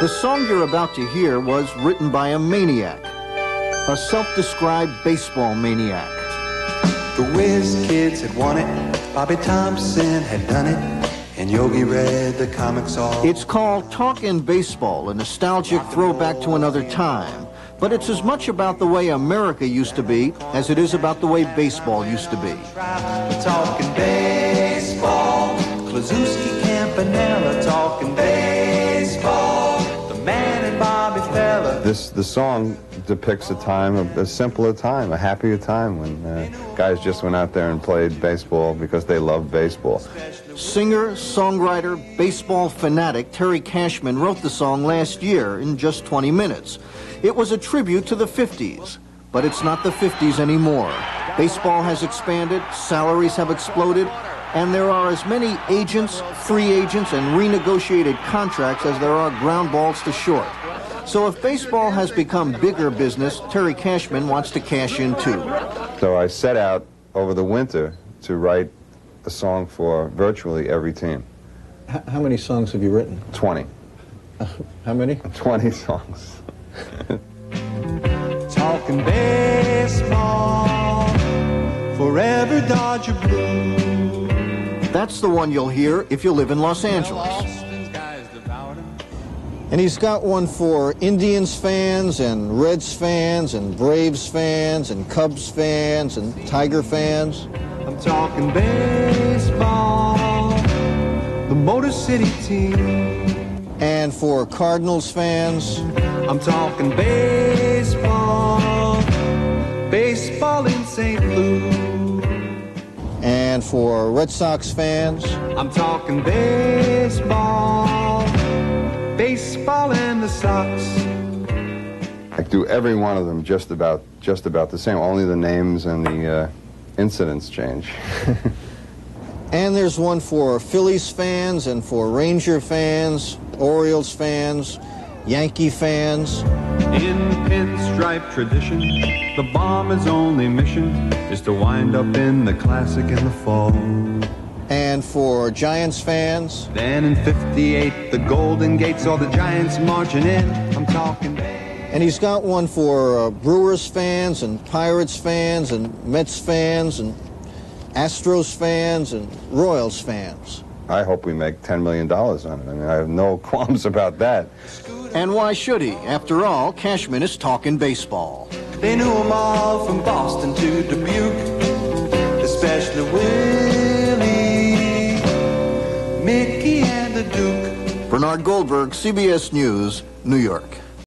The song you're about to hear was written by a maniac, a self-described baseball maniac. The Whiz Kids had won it, Bobby Thomson had done it, and Yogi read the comics all. It's called Talkin' Baseball, a nostalgic throwback to another time. But it's as much about the way America used to be as it is about the way baseball used to be. Talking baseball, Kluszewski Campanella talking baseball, This the song depicts a time, a, a simpler time, a happier time when uh, guys just went out there and played baseball because they loved baseball. Singer, songwriter, baseball fanatic Terry Cashman wrote the song last year in just 20 minutes. It was a tribute to the 50s, but it's not the 50s anymore. Baseball has expanded, salaries have exploded, and there are as many agents, free agents, and renegotiated contracts as there are ground balls to short. So if baseball has become bigger business, Terry Cashman wants to cash in too. So I set out over the winter to write a song for virtually every team. H- how many songs have you written? 20. Uh, how many? 20 songs. Talking baseball, forever Dodger blue. That's the one you'll hear if you live in Los Angeles. And he's got one for Indians fans and Reds fans and Braves fans and Cubs fans and Tiger fans. I'm talking baseball, the Motor City team. And for Cardinals fans. I'm talking baseball, baseball in St. Louis. And for Red Sox fans. I'm talking baseball, baseball and the Sox. I do every one of them just about just about the same. Only the names and the uh, incidents change. and there's one for Phillies fans and for Ranger fans, Orioles fans, Yankee fans. In pinstripe tradition, the bomber's only mission is to wind up in the classic in the fall. And for Giants fans. Then in 58, the Golden Gate saw the Giants marching in. I'm talking. And he's got one for uh, Brewers fans and Pirates fans and Mets fans and Astros fans and Royals fans. I hope we make $10 million on it. I mean, I have no qualms about that. And why should he? After all, Cashman is talking baseball. They knew him all from Boston to Dubuque, especially Willie, Bernard Goldberg, CBS News, New York.